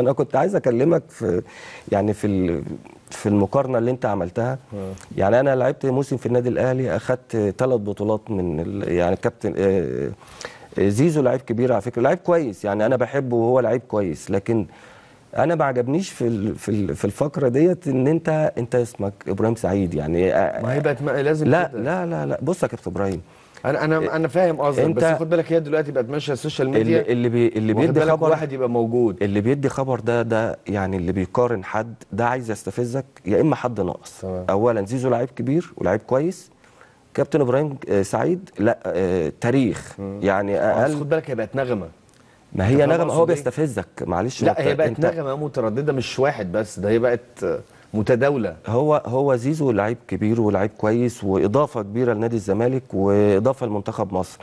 أنا كنت عايز أكلمك في يعني في في المقارنة اللي أنت عملتها. يعني أنا لعبت موسم في النادي الأهلي أخدت ثلاث بطولات من يعني كابتن آه، آه، زيزو لعيب كبير على فكرة لعيب كويس يعني أنا بحبه وهو لعيب كويس. لكن أنا ما عجبنيش في في في الفقرة ديت إن أنت أنت اسمك إبراهيم سعيد يعني آه، ما هي بقت لازم لا كده. لا لا لا. بص يا كابتن إبراهيم أنا أنا أنا فاهم قصدك بس خد بالك هي دلوقتي بقت ماشية ال social media. اللي اللي, بي اللي بيدي خبر واحد يبقى موجود. اللي بيدي خبر ده ده يعني اللي بيقارن حد ده عايز يستفزك يا إما حد ناقص. تمام. اولا زيزو لعيب كبير ولعيب كويس. كابتن إبراهيم آه، سعيد لا آه، تاريخ. يعني أقل. خد بالك هي بقت نغمة. ما هي نغمة هو إيه؟ بيستفزك. معلش لا هي بقت نغمة مترددة مش واحد بس ده هي بقت متداولة. هو هو زيزو لعيب كبير ولعيب كويس وإضافة كبيرة لنادي الزمالك وإضافة لمنتخب مصر.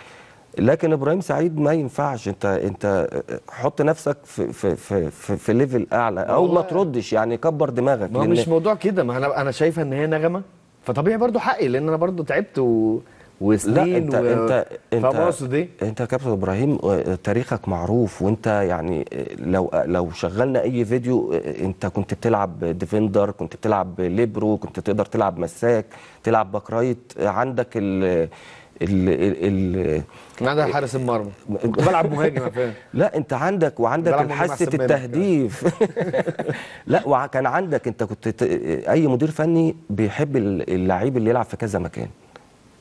لكن إبراهيم سعيد ما ينفعش. أنت أنت حط نفسك في في في في, في level أعلى أو ما. تردش يعني كبر دماغك. ما مش موضوع كده. ما أنا أنا شايفه إن هي نغمة. فطبيعي برضو حقي لأن أنا برضو تعبت و... وسنين لا انت و... انت انت فاهم إيه؟ انت يا كابتن إبراهيم آه، تاريخك معروف وانت يعني آه، لو لو شغلنا اي فيديو آه، انت كنت بتلعب defender كنت بتلعب ليبرو كنت تقدر تلعب مساك تلعب back right آه، عندك ال ال ال ال عندها حارس المرمى بلعب مهاجم فاهم لا انت عندك وعندك حاسه التهديف لا وكان عندك انت كنت. أي مدير فني بيحب اللعيب اللي يلعب في كذا مكان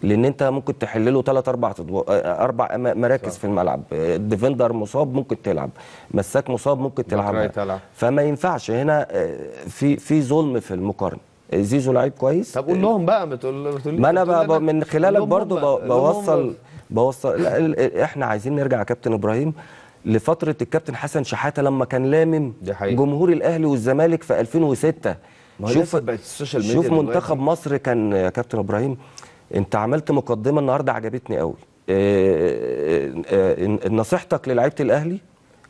لأن أنت ممكن تحل له ثلاث أربع تدو... أربع م- مراكز في الملعب. defender مصاب ممكن تلعب. مساك مصاب ممكن تلعب. فما ينفعش. هنا آه، في في ظلم في المقارنة. زيزو لعيب كويس. طب قول لهم بقى ما تقول بتقول ما أنا بتقول ب- ب- من خلالك برضو بوصل. بوصل لا إحنا عايزين نرجع يا كابتن إبراهيم لفترة الكابتن حسن شحاتة لما كان لامم. جمهور الأهلي والزمالك في 2006 ما هي لسه بقت ال social media شوف. منتخب مصر كان يا كابتن إبراهيم انت عملت مقدمة النهارده عجبتني قوي. آه، آه، آه، نصيحتك للعيبة الأهلي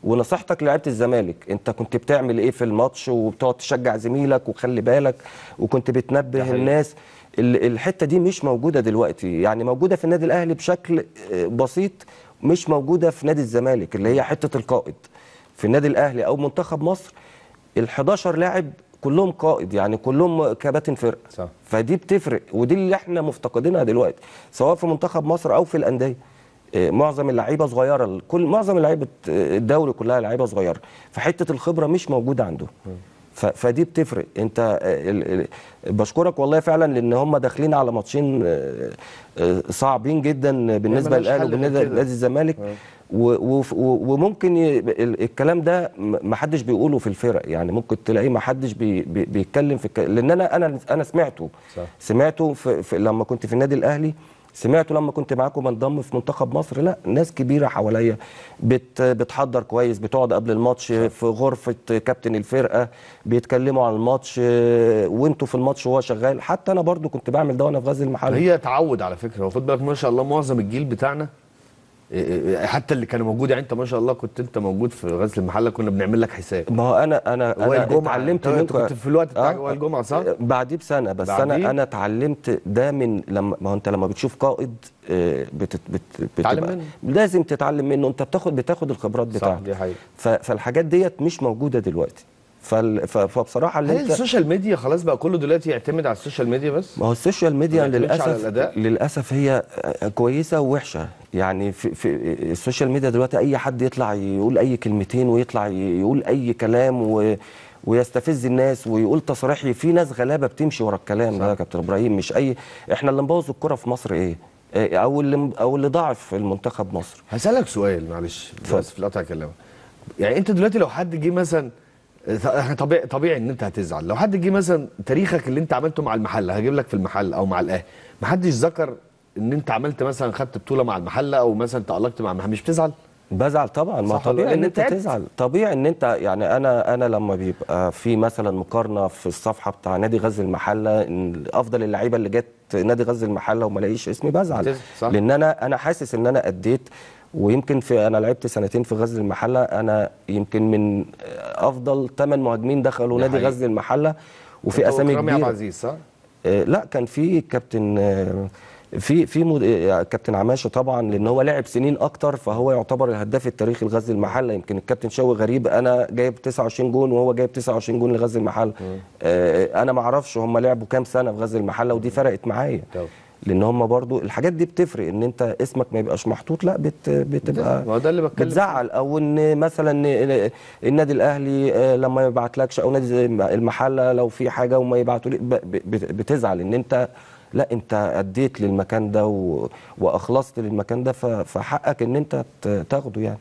ونصيحتك لعيبه الزمالك انت كنت بتعمل إيه في الماتش وبتقعد تشجع زميلك وخلي بالك وكنت بتنبه. الناس؟ ال- الحتة دي مش موجودة دلوقتي يعني موجودة في النادي الأهلي بشكل بسيط مش موجودة في نادي الزمالك اللي هي حتة القائد. في النادي الأهلي أو منتخب مصر ال 11 لاعب كلهم قائد يعني كلهم كباتن فرقه صح. فدي بتفرق ودي اللي إحنا مفتقدينها دلوقتي سواء في منتخب مصر أو في الأندية. آه، معظم اللعيبة صغيرة كل معظم اللعيبه آه، الدوري كلها لعيبة صغيرة. فحتة الخبرة مش موجودة عندهم. فدي بتفرق انت آه، بشكرك والله فعلا لأن هم داخلين على ماتشين آه، آه، صعبين جدا بالنسبة للأهلي وبالنسبة. لنادي الزمالك وممكن الكلام ده ما حدش بيقوله في الفرق يعني ممكن تلاقيه ما حدش بي بي بيتكلم في. لأن أنا أنا أنا سمعته صح. سمعته في لما كنت في النادي الأهلي سمعته لما كنت معاكم بنضم في منتخب مصر؟ لا ناس كبيرة حواليا بت بتحضر كويس بتقعد قبل الماتش في غرفة كابتن الفرقة بيتكلموا عن الماتش وانتوا في الماتش وهو شغال. حتى أنا برضو كنت بعمل ده وأنا في غزل المحل هي تعود على فكرة وخد بالك؟ ما شاء الله معظم الجيل بتاعنا حتى اللي كانوا موجود يعني انت ما شاء الله كنت انت موجود في غزل المحلة كنا بنعمل لك حساب ما هو أنا أنا أنا. اتعلمت منكم كنت في الوقت بتاع وائل جمعة، صح؟ بعديه بسنة بس بعديه؟ أنا أنا اتعلمت ده من لما ما هو أنت لما بتشوف قائد آه، بت بت تتعلم بتبقى- منه. لازم تتعلم منه أنت بتاخد بتاخد الخبرات صح، بتاعته دي حقيقة. فالحاجات ديت مش موجودة دلوقتي فبصراحة اللي هل انت ال social media خلاص بقى كله دلوقتي يعتمد على ال social media بس؟ ما هو ال social media للاسف؟ للأسف هي كويسة ووحشة يعني في, في ال social media دلوقتي أي حد يطلع يقول أي كلمتين ويطلع يقول أي كلام و ويستفز الناس ويقول تصريح في ناس غلابة بتمشي ورا الكلام ده يا كابتن إبراهيم مش أي إحنا اللي مبوظ الكرة في مصر إيه؟ إيه، أو اللي أو اللي ضعف المنتخب مصر. هسألك سؤال معلش بس في القطع كلامك. يعني أنت دلوقتي لو حد جه مثلا إحنا طبيعي طبيعي إن أنت هتزعل. لو حد جه مثلا تاريخك اللي أنت عملته مع المحله هجيب لك في المحل أو مع الأهلي ما حدش ذكر إن أنت عملت مثلا خدت بطولة مع المحلة أو مثلا تألقت مع المحله مش بتزعل بزعل طبعا ما طبيعي إن أنت. تزعل طبيعي إن أنت يعني أنا أنا لما بيبقى في مثلا مقارنة في الصفحة بتاع نادي غزل المحلة إن أفضل اللعيبة اللي جت نادي غزل المحلة وما لاقيش اسمي بزعل صح. لأن أنا أنا حاسس إن أنا أديت ويمكن في أنا لعبت سنتين في غزل المحلة أنا يمكن من أفضل ثمان مهاجمين دخلوا نادي. غزل المحلة وفي أسامي وإكرامي عبد كبيره العزيز صح؟ آه، لا كان في كابتن آه، في في مد... كابتن عماشة طبعا لأن هو لعب سنين أكتر فهو يعتبر الهداف التاريخي لغزل المحلة. يمكن الكابتن شوقي غريب أنا جايب 29 جون وهو جايب 29 جون لغزل المحلة. آه أنا ما أعرفش هم لعبوا كام سنة في غزل المحلة ودي فرقت معايا. لأن هم برضو الحاجات دي بتفرق إن أنت اسمك ما يبقاش محطوط لأ بت... بتبقى ما هو ده اللي بتكلم. بتزعل. أو إن مثلا النادي الأهلي آه، لما ما يبعتلكش أو نادي المحلة لو في حاجة وما يبعتوا بتزعل. إن أنت لا انت أديت للمكان ده. وأخلصت للمكان ده. فحقك إن أنت تاخده يعني